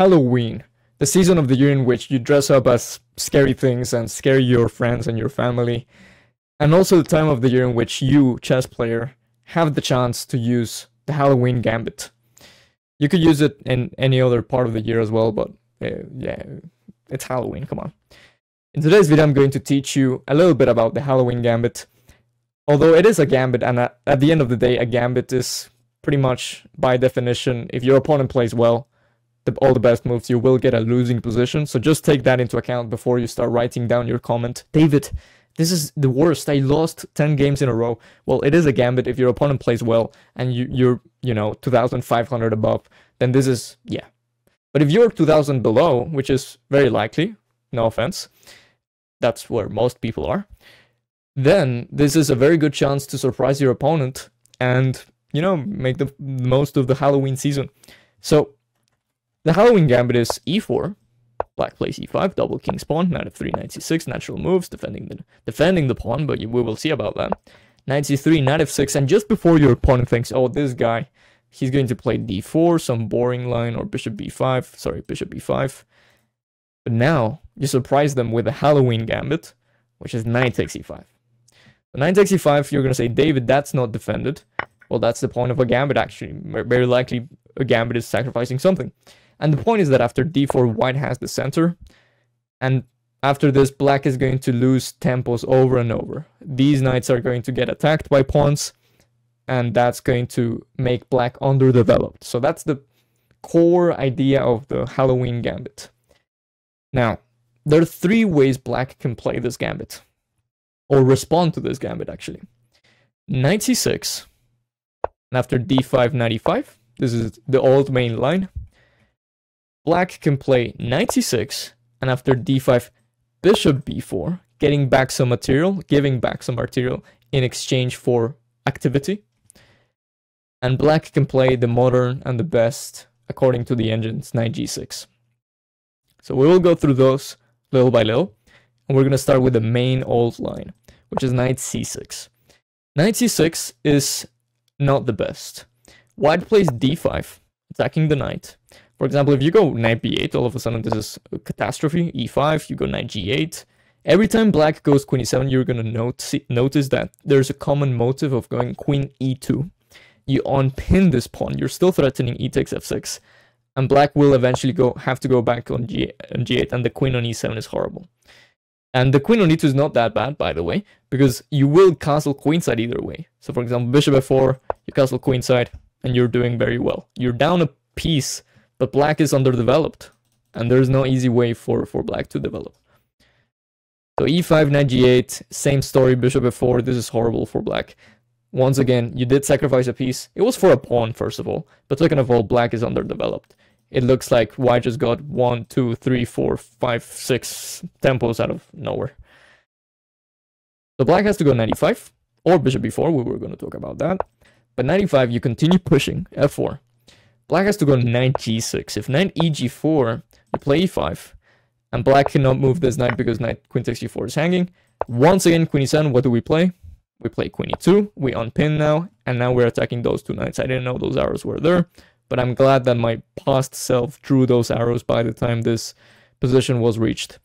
Halloween, the season of the year in which you dress up as scary things and scare your friends and your family, and also the time of the year in which you, chess player, have the chance to use the Halloween Gambit. You could use it in any other part of the year as well, but uh, yeah, it's Halloween, come on. In today's video, I'm going to teach you a little bit about the Halloween Gambit. Although it is a Gambit, and at the end of the day, a Gambit is pretty much, by definition, if your opponent plays well, the, all the best moves, you will get a losing position. So just take that into account before you start writing down your comment. David, this is the worst. I lost 10 games in a row. Well, it is a gambit. If your opponent plays well and you, you're, you know, 2,500 above, then this is, yeah. But if you're 2,000 below, which is very likely, no offense, that's where most people are, then this is a very good chance to surprise your opponent and, you know, make the most of the Halloween season. So the Halloween Gambit is e4, black plays e5, double king's pawn, knight f3, knight c6, natural moves, defending the defending the pawn, but we will see about that. Knight c3, knight f6, and just before your opponent thinks, oh, this guy, he's going to play d4, some boring line, or bishop b5, sorry, bishop b5. But now, you surprise them with a Halloween Gambit, which is knight takes e5. The knight takes e5, you're going to say, David, that's not defended. Well, that's the point of a gambit, actually. Very likely a gambit is sacrificing something. And the point is that after d4, white has the center. And after this, black is going to lose tempos over and over. These knights are going to get attacked by pawns. And that's going to make black underdeveloped. So that's the core idea of the Halloween gambit. Now, there are three ways black can play this gambit. Or respond to this gambit, actually. Knight c6. And after d5, knight e5. This is the old main line. Black can play knight c6, and after d5, bishop b4, getting back some material, giving back some material in exchange for activity. And black can play the modern and the best according to the engines, knight g6. So we will go through those little by little, and we're going to start with the main old line, which is knight c6. Knight c6 is not the best. White plays d5, attacking the knight. For example, if you go knight b8, all of a sudden this is a catastrophe. e5, you go knight g8. Every time black goes queen e7, you're going to notice that there's a common motive of going queen e2. You unpin this pawn. You're still threatening e takes f6. And black will eventually go have to go back on, G, on g8, and the queen on e7 is horrible. And the queen on e2 is not that bad, by the way, because you will castle queenside either way. So for example, bishop f4, you castle queenside, and you're doing very well. You're down a piece but black is underdeveloped, and there's no easy way for, for black to develop. So e5, knight g8, same story, bishop f4, this is horrible for black. Once again, you did sacrifice a piece. It was for a pawn, first of all, but second of all, black is underdeveloped. It looks like white just got one, two, three, four, five, six tempos out of nowhere. So black has to go knight e5, or bishop b4, we were going to talk about that. But knight e5, you continue pushing, f4. Black has to go knight g6. If knight eg4, you play e5. And black cannot move this knight because knight queen takes g4 is hanging. Once again, queen e7, what do we play? We play queen e2. We unpin now. And now we're attacking those two knights. I didn't know those arrows were there. But I'm glad that my past self drew those arrows by the time this position was reached.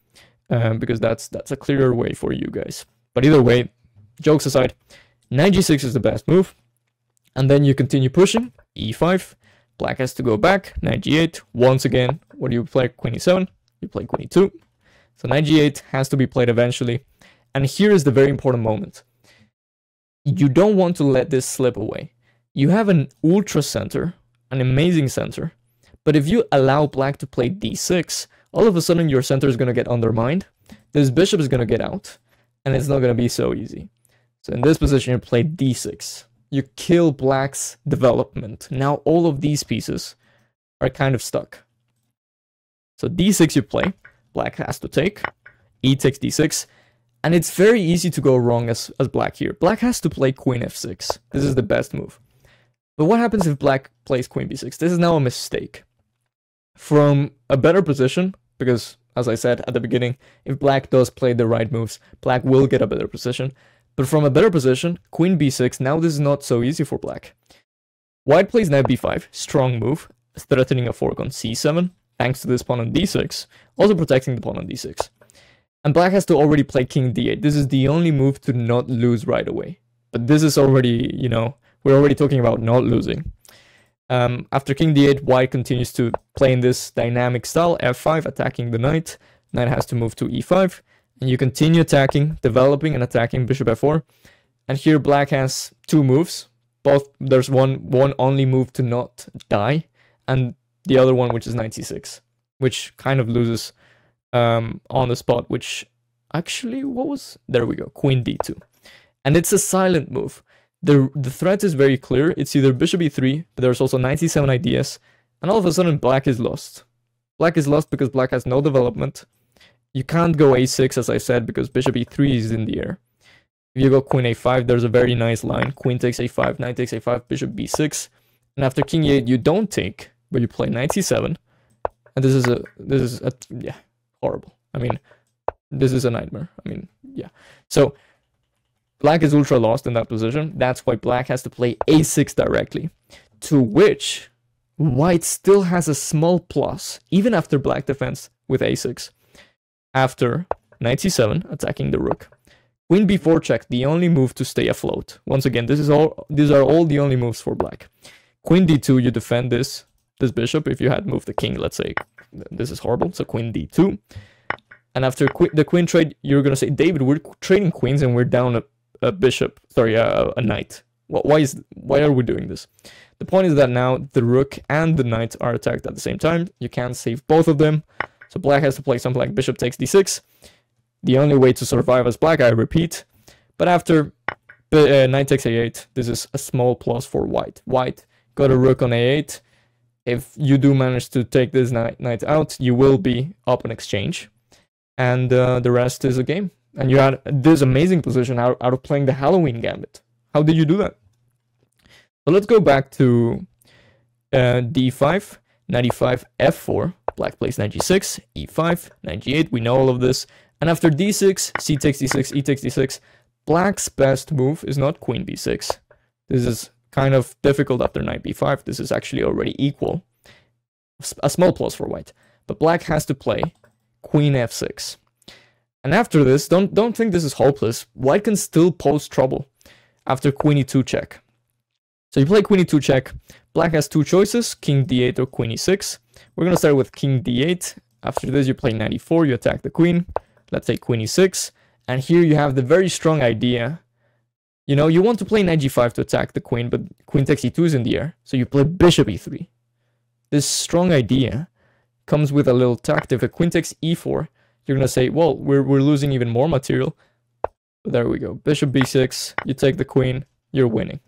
Um, because that's that's a clearer way for you guys. But either way, jokes aside, knight g6 is the best move. And then you continue pushing, e5, Black has to go back, knight g8. Once again, what do you play? Queen e7. You play queen e2. So knight g8 has to be played eventually. And here is the very important moment. You don't want to let this slip away. You have an ultra center, an amazing center. But if you allow black to play d6, all of a sudden your center is going to get undermined. This bishop is going to get out. And it's not going to be so easy. So in this position, you play d6 you kill black's development. Now all of these pieces are kind of stuck. So d6 you play, black has to take, e takes d6, and it's very easy to go wrong as, as black here. Black has to play queen f6. This is the best move. But what happens if black plays queen b6? This is now a mistake. From a better position, because as I said at the beginning, if black does play the right moves, black will get a better position. But from a better position, queen b6, now this is not so easy for black. White plays knight b5, strong move, threatening a fork on c7. thanks to this pawn on d6, also protecting the pawn on d6. And black has to already play king d8. This is the only move to not lose right away. But this is already, you know, we're already talking about not losing. Um, after king d8, white continues to play in this dynamic style, f5, attacking the knight. Knight has to move to e5, and you continue attacking, developing and attacking bishop f4. And here black has two moves. Both there's one one only move to not die, and the other one which is knight c6, which kind of loses um, on the spot. Which actually, what was there? We go, queen d2, and it's a silent move the the threat is very clear. It's either bishop e3, but there's also 97 ideas, and all of a sudden black is lost. Black is lost because black has no development. You can't go a6 as I said because bishop e3 is in the air. If you go queen a5, there's a very nice line. Queen takes a5, knight takes a5, bishop b6, and after king e8 you don't take, but you play knight c7, and this is a this is a yeah horrible. I mean, this is a nightmare. I mean, yeah. So Black is ultra lost in that position. That's why black has to play a6 directly. To which white still has a small plus, even after black defends with a6. After knight c7, attacking the rook. Queen b4 check, the only move to stay afloat. Once again, this is all these are all the only moves for black. Queen d2, you defend this this bishop. If you had moved the king, let's say, this is horrible. So queen d2. And after qu the queen trade, you're gonna say, David, we're trading queens and we're down a a bishop, sorry, a, a knight. Why is why are we doing this? The point is that now the rook and the knight are attacked at the same time. You can't save both of them. So black has to play something like bishop takes d6. The only way to survive as black, I repeat. But after uh, knight takes a8, this is a small plus for white. White got a rook on a8. If you do manage to take this knight, knight out, you will be up in exchange. And uh, the rest is a game and you had this amazing position out, out of playing the Halloween Gambit. How did you do that? So let's go back to uh, d5, knight e5, f4, black plays 96, e5, 98, we know all of this. And after d6, c takes d6, e takes d6, black's best move is not queen b6. This is kind of difficult after knight b5. This is actually already equal. A small plus for white. But black has to play queen f6. And after this, don't, don't think this is hopeless. White can still pose trouble after queen e2 check. So you play queen e2 check. Black has two choices, king d8 or queen e6. We're going to start with king d8. After this, you play knight e4, you attack the queen. Let's say queen e6. And here you have the very strong idea. You know, you want to play knight g5 to attack the queen, but queen takes e2 is in the air. So you play bishop e3. This strong idea comes with a little tactic. If queen takes e4, you're gonna say, well, we're, we're losing even more material. But there we go. Bishop b6, you take the queen, you're winning.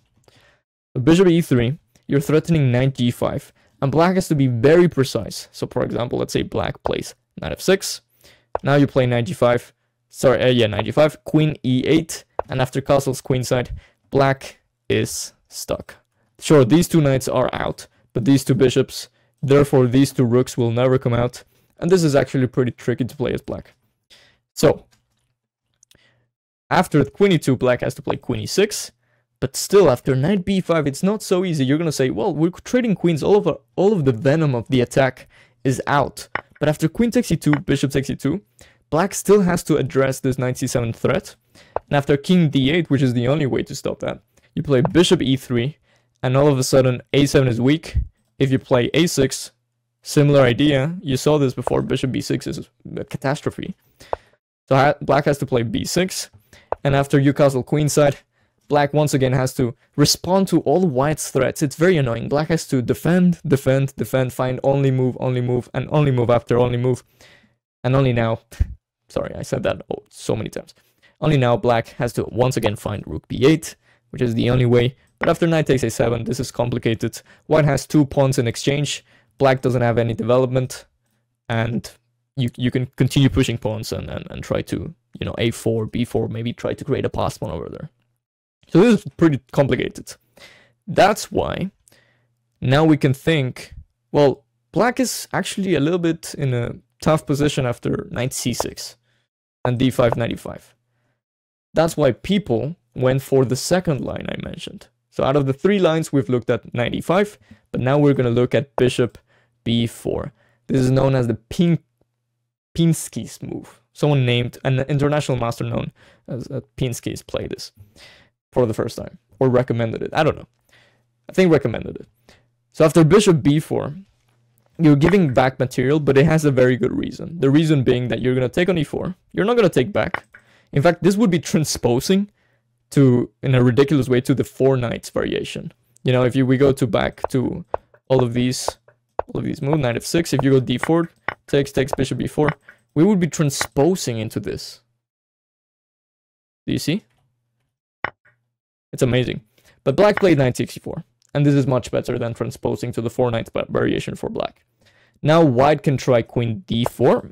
So bishop e3, you're threatening knight g5. And black has to be very precise. So for example, let's say black plays knight f6. Now you play knight g5. Sorry, uh, yeah, knight g5. Queen e8. And after castle's queenside, black is stuck. Sure, these two knights are out. But these two bishops, therefore these two rooks will never come out. And this is actually pretty tricky to play as black. So, after queen e2, black has to play queen e6. But still, after knight b5, it's not so easy. You're going to say, well, we're trading queens. All of, our, all of the venom of the attack is out. But after queen takes e2, bishop takes e2, black still has to address this knight c7 threat. And after king d8, which is the only way to stop that, you play bishop e3, and all of a sudden a7 is weak. If you play a6, Similar idea. You saw this before. Bishop b6 is a catastrophe. So black has to play b6. And after you castle queenside, black once again has to respond to all white's threats. It's very annoying. Black has to defend, defend, defend, find only move, only move, and only move after only move. And only now, sorry, I said that oh, so many times. Only now black has to once again find rook b8, which is the only way. But after knight takes a7, this is complicated. White has two pawns in exchange. Black doesn't have any development, and you you can continue pushing pawns and, and, and try to, you know, a4, b4, maybe try to create a pass pawn over there. So this is pretty complicated. That's why now we can think, well, black is actually a little bit in a tough position after knight c6 and d5 knight e5. That's why people went for the second line I mentioned. So out of the three lines, we've looked at knight e5, but now we're going to look at bishop b4. This is known as the Pin Pinski's move. Someone named an international master known as uh, Pinski's played this for the first time or recommended it. I don't know. I think recommended it. So after bishop b4, you're giving back material, but it has a very good reason. The reason being that you're going to take on e4. You're not going to take back. In fact, this would be transposing to, in a ridiculous way, to the four knights variation. You know, if you we go to back to all of these, all of these moves, knight f6, if you go d4, takes, takes, bishop b4, we would be transposing into this. Do you see? It's amazing. But black played knight c4 and this is much better than transposing to the 4 knights variation for black. Now white can try queen d4.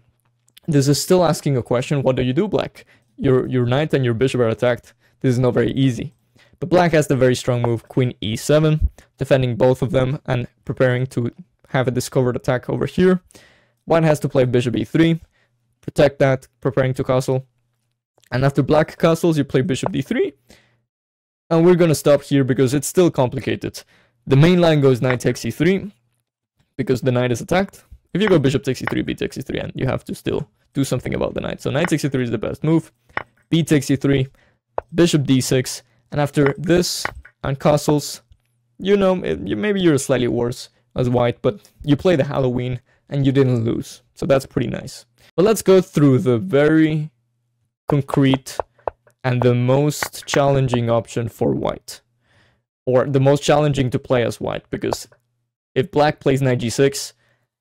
This is still asking a question, what do you do, black? Your, your knight and your bishop are attacked. This is not very easy. But black has the very strong move queen e7, defending both of them and preparing to have a discovered attack over here. White has to play bishop e3, protect that, preparing to castle. And after black castles, you play bishop d3, and we're gonna stop here because it's still complicated. The main line goes knight takes e3, because the knight is attacked. If you go bishop takes e3, b takes e3, and you have to still do something about the knight. So knight takes e3 is the best move. b takes e3, bishop d6, and after this and castles, you know, maybe you're slightly worse as white, but you play the Halloween and you didn't lose. So that's pretty nice. But let's go through the very concrete and the most challenging option for white. Or the most challenging to play as white, because if black plays knight g6,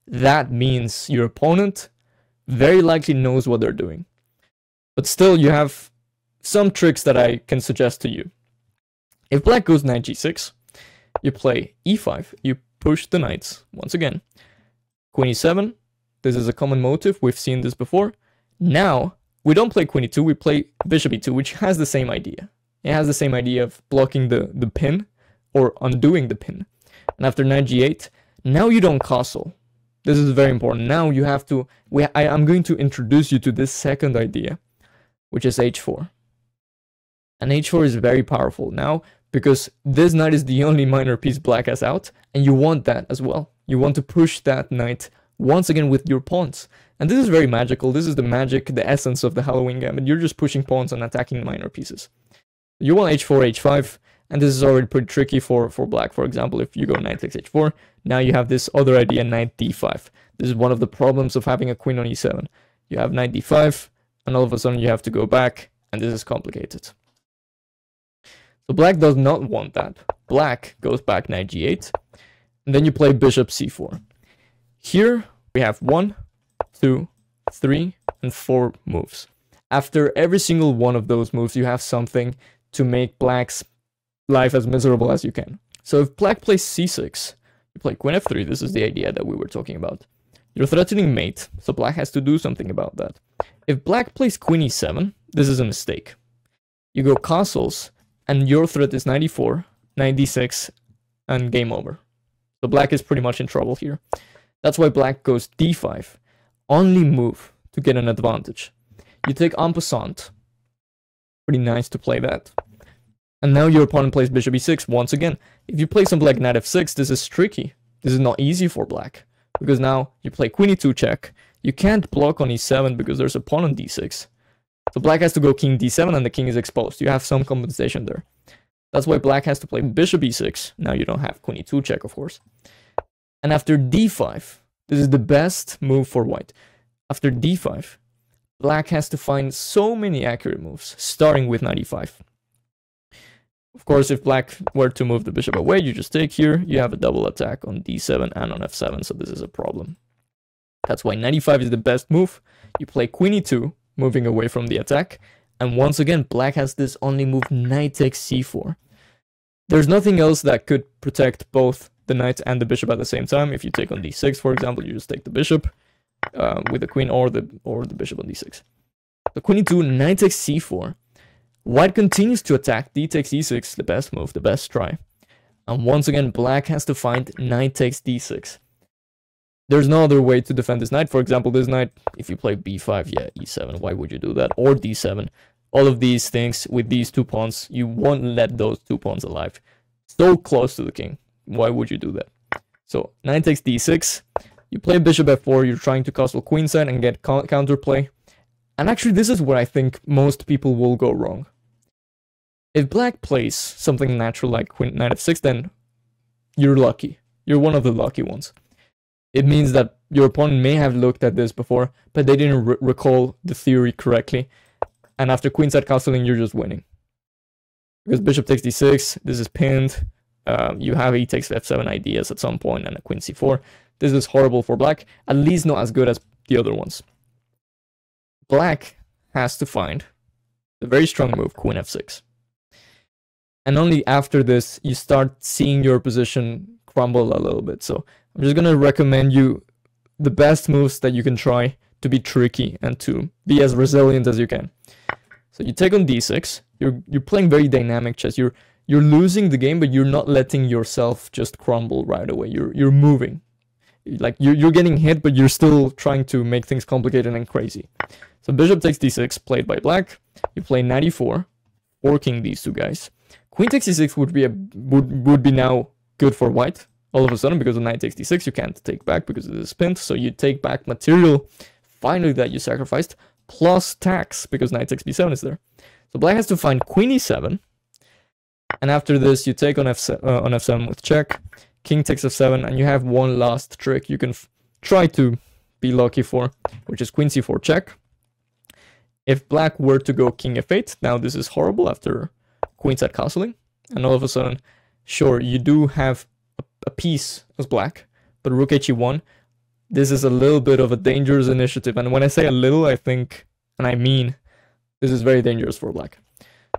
that means your opponent very likely knows what they're doing. But still, you have some tricks that I can suggest to you. If black goes knight g6, you play e5, you push the knights once again. Queen e7, this is a common motive, we've seen this before. Now, we don't play queen e2, we play bishop e2, which has the same idea. It has the same idea of blocking the, the pin or undoing the pin. And after knight g8, now you don't castle. This is very important. Now you have to, we, I, I'm going to introduce you to this second idea, which is h4. And h4 is very powerful now because this knight is the only minor piece black has out, and you want that as well. You want to push that knight once again with your pawns. And this is very magical. This is the magic, the essence of the Halloween Gambit. You're just pushing pawns and attacking minor pieces. You want h4, h5, and this is already pretty tricky for, for black. For example, if you go knight takes h4, now you have this other idea, knight d5. This is one of the problems of having a queen on e7. You have knight d5, and all of a sudden you have to go back, and this is complicated. So black does not want that. Black goes back knight g8, and then you play bishop c4. Here we have one, two, three, and four moves. After every single one of those moves, you have something to make black's life as miserable as you can. So if black plays c6, you play queen f3, this is the idea that we were talking about. You're threatening mate, so black has to do something about that. If black plays queen e7, this is a mistake. You go castles, and your threat is 94, 96, and game over. So black is pretty much in trouble here. That's why black goes d5. Only move to get an advantage. You take en passant. Pretty nice to play that. And now your opponent plays bishop e6 once again. If you play some black knight f6, this is tricky. This is not easy for black. Because now you play queen e2 check. You can't block on e7 because there's a pawn on d6. So black has to go king d7 and the king is exposed. You have some compensation there. That's why black has to play bishop e6. Now you don't have queen e2 check, of course. And after d5, this is the best move for white. After d5, black has to find so many accurate moves, starting with knight e5. Of course, if black were to move the bishop away, you just take here, you have a double attack on d7 and on f7, so this is a problem. That's why knight e5 is the best move. You play queen e2, moving away from the attack, and once again, black has this only move knight takes c4. There's nothing else that could protect both the knight and the bishop at the same time. If you take on d6, for example, you just take the bishop uh, with the queen or the or the bishop on d6. The queen e2, knight takes c4. White continues to attack, d takes e6, the best move, the best try. And once again, black has to find knight takes d6. There's no other way to defend this knight. For example, this knight, if you play b5, yeah, e7, why would you do that? Or d7. All of these things with these two pawns, you won't let those two pawns alive. So close to the king. Why would you do that? So knight takes d6. You play bishop f4, you're trying to castle queenside and get counterplay. And actually, this is where I think most people will go wrong. If black plays something natural like queen knight f6, then you're lucky. You're one of the lucky ones. It means that your opponent may have looked at this before, but they didn't re recall the theory correctly. And after queenside castling, you're just winning. Because bishop takes d6, this is pinned. Um, you have e takes f7 ideas at some point and a queen c4. This is horrible for black, at least not as good as the other ones. Black has to find the very strong move, queen f6. And only after this, you start seeing your position crumble a little bit. So I'm just going to recommend you the best moves that you can try to be tricky and to be as resilient as you can. So you take on d6. You're you're playing very dynamic chess. You're you're losing the game, but you're not letting yourself just crumble right away. You're you're moving. Like you're you're getting hit, but you're still trying to make things complicated and crazy. So bishop takes d6, played by black. You play knight e4, forking these two guys. Queen takes d6 would be a would would be now good for white. All of a sudden, because of knight takes d6, you can't take back because it is pinned. So you take back material, finally that you sacrificed, plus tax because knight takes b7 is there. So black has to find queen e7, and after this you take on f7, uh, on f7 with check, king takes f7, and you have one last trick you can try to be lucky for, which is queen c4 check. If black were to go king f8, now this is horrible after queenside castling, and all of a sudden, sure, you do have a, a piece as black, but rook h1, this is a little bit of a dangerous initiative, and when I say a little, I think, and I mean, this is very dangerous for black.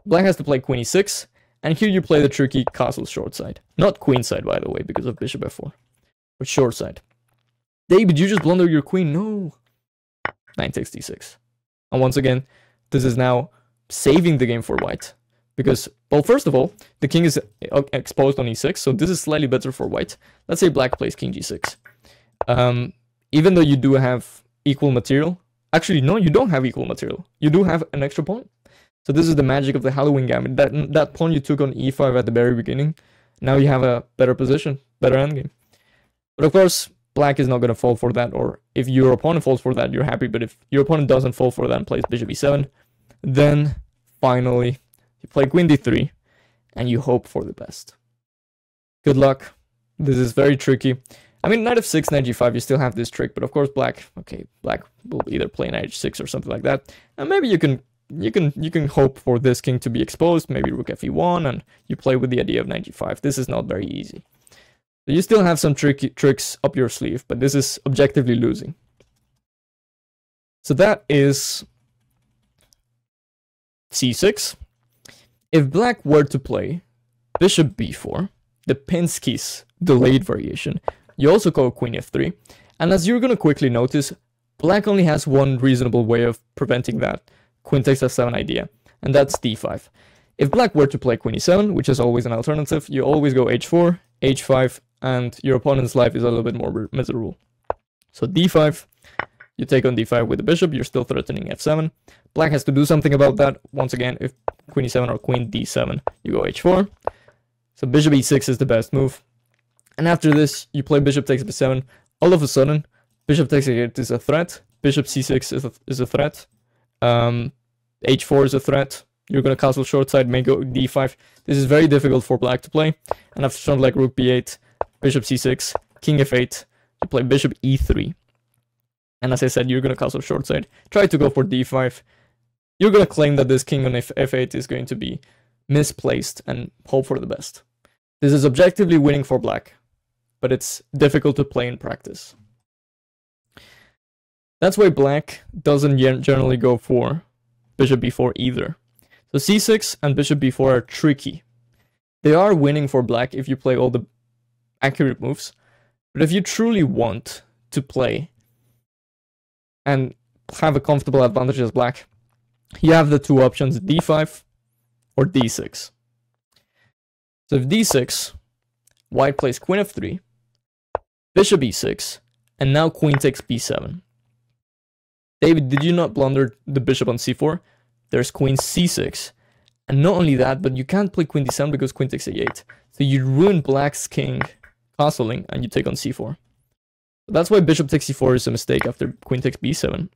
Black has to play queen e6, and here you play the tricky castle short side. Not queen side, by the way, because of bishop f4, but short side. David, you just blunder your queen. No. Knight takes d6. And once again, this is now saving the game for white. Because, well, first of all, the king is uh, exposed on e6, so this is slightly better for white. Let's say black plays king g6. Um, even though you do have equal material, actually, no, you don't have equal material. You do have an extra pawn. So this is the magic of the Halloween gambit. That, that pawn you took on e5 at the very beginning, now you have a better position, better endgame. But of course, black is not going to fall for that, or if your opponent falls for that, you're happy. But if your opponent doesn't fall for that and plays bishop e7, then finally you play queen d3 and you hope for the best. Good luck. This is very tricky. I mean, knight f6, knight g5, you still have this trick, but of course black, okay, black will either play knight h6 or something like that. And maybe you can you can you can hope for this king to be exposed, maybe rook fe1, and you play with the idea of knight g5. This is not very easy. So you still have some tricky tricks up your sleeve, but this is objectively losing. So that is c6. If black were to play bishop b4, the Pinski's delayed variation, you also call queen f3, and as you're gonna quickly notice, black only has one reasonable way of preventing that queen takes f7 idea, and that's d5. If black were to play queen e7, which is always an alternative, you always go h4, h5, and your opponent's life is a little bit more miserable. So d5, you take on d5 with the bishop, you're still threatening f7. Black has to do something about that. Once again, if queen e7 or queen d7, you go h4. So bishop e6 is the best move. And after this, you play bishop takes b7. All of a sudden, bishop takes a8 is a threat. Bishop c6 is a, is a threat. Um, h4 is a threat. You're gonna castle short side, may go d5. This is very difficult for black to play. And after something like rook b8, bishop c6, king f8, you play bishop e3. And as I said, you're gonna castle short side. Try to go for d5. You're gonna claim that this king on F f8 is going to be misplaced and hope for the best. This is objectively winning for black, but it's difficult to play in practice. That's why black doesn't generally go for bishop b4 either. So c6 and bishop b4 are tricky. They are winning for black if you play all the accurate moves, but if you truly want to play and have a comfortable advantage as black, you have the two options d5 or d6. So if d6, white plays queen f3, bishop e6, and now queen takes b7. David, did you not blunder the bishop on c4? There's queen c6. And not only that, but you can't play queen d7 because queen takes a8. So you ruin black's king castling and you take on c4. That's why bishop takes e4 is a mistake after queen takes b7.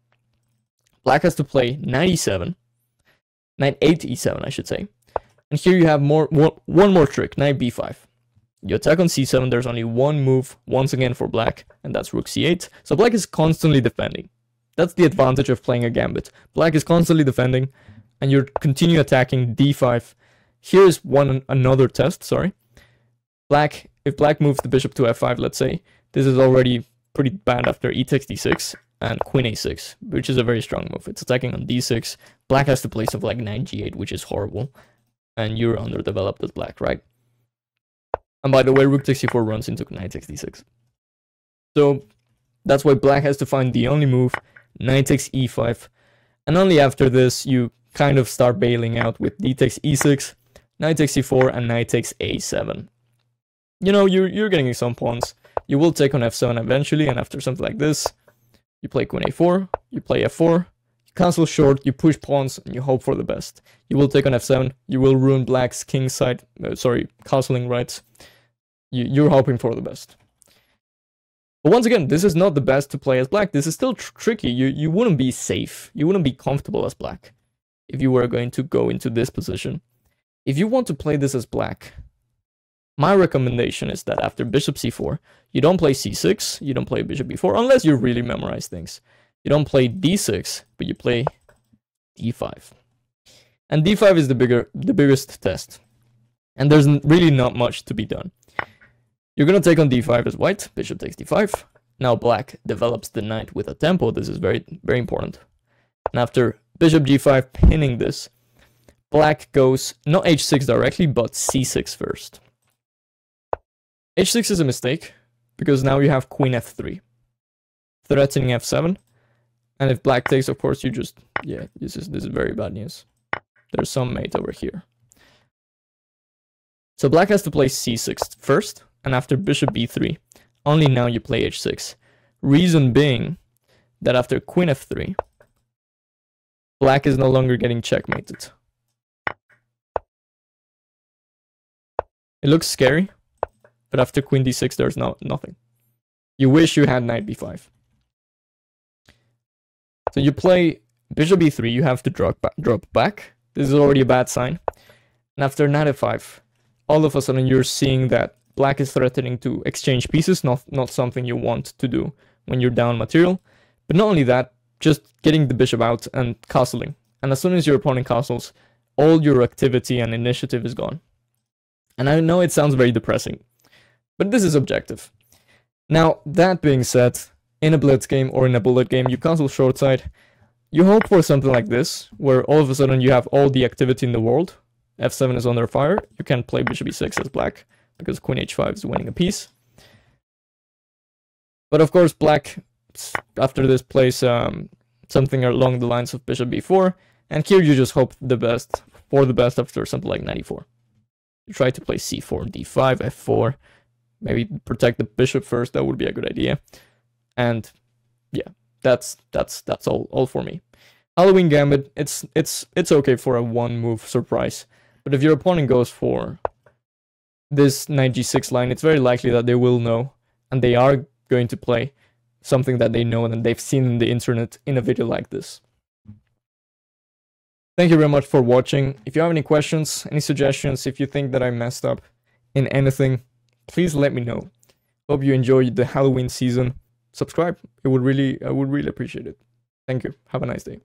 Black has to play knight e7, knight 8 e7 I should say. And here you have more one more trick, knight b5. You attack on c7, there's only one move once again for black, and that's rook c8. So black is constantly defending. That's the advantage of playing a gambit. Black is constantly defending, and you continue attacking d5. Here's one another test, sorry. Black, if black moves the bishop to f5, let's say, this is already pretty bad after e takes d6 and queen a6, which is a very strong move. It's attacking on d6. Black has the place of like knight g8, which is horrible. And you're underdeveloped as black, right? And by the way, rook takes c4 runs into knight takes d6. So that's why black has to find the only move, knight takes e5. And only after this, you kind of start bailing out with d takes e6, knight takes e4, and knight takes a7. You know, you're, you're getting some pawns. You will take on f7 eventually, and after something like this, you play queen a4, you play f4, you cancel short, you push pawns, and you hope for the best. You will take on f7, you will ruin black's king side, uh, sorry, castling rights. You, you're hoping for the best. But once again, this is not the best to play as black. This is still tr tricky. You, you wouldn't be safe. You wouldn't be comfortable as black if you were going to go into this position. If you want to play this as black, my recommendation is that after bishop c4, you don't play c6, you don't play bishop b4, unless you really memorize things. You don't play d6, but you play d5. And d5 is the bigger, the biggest test. And there's really not much to be done. You're gonna take on d5 as white, bishop takes d5. Now black develops the knight with a tempo, this is very, very important. And after bishop g5 pinning this, black goes not h6 directly, but c6 first. h6 is a mistake, because now you have queen f3, threatening f7. And if black takes, of course, you just, yeah, this is, this is very bad news. There's some mate over here. So black has to play c6 first, and after bishop b3, only now you play h6. Reason being that after queen f3, black is no longer getting checkmated. It looks scary, but after queen d6 there's no nothing. You wish you had knight b5. So you play bishop b3, you have to drop, ba drop back. This is already a bad sign. And after knight f5, all of a sudden you're seeing that black is threatening to exchange pieces, not, not something you want to do when you're down material. But not only that, just getting the bishop out and castling. And as soon as your opponent castles, all your activity and initiative is gone. And I know it sounds very depressing, but this is objective. Now, that being said, in a blitz game or in a bullet game, you castle short side, you hope for something like this, where all of a sudden you have all the activity in the world, f7 is under fire, you can play bishop e6 as black, because queen h5 is winning a piece. But of course, black, after this, plays um, something along the lines of bishop b4, and here you just hope the best, for the best after something like 94. You try to play c4, d5, f4, maybe protect the bishop first, that would be a good idea. And yeah, that's that's that's all all for me. Halloween Gambit, it's it's it's okay for a one move surprise. But if your opponent goes for this knight g6 line, it's very likely that they will know and they are going to play something that they know and they've seen in the internet in a video like this. Thank you very much for watching. If you have any questions, any suggestions, if you think that I messed up in anything, please let me know. Hope you enjoyed the Halloween season. Subscribe. It would really I would really appreciate it. Thank you. Have a nice day.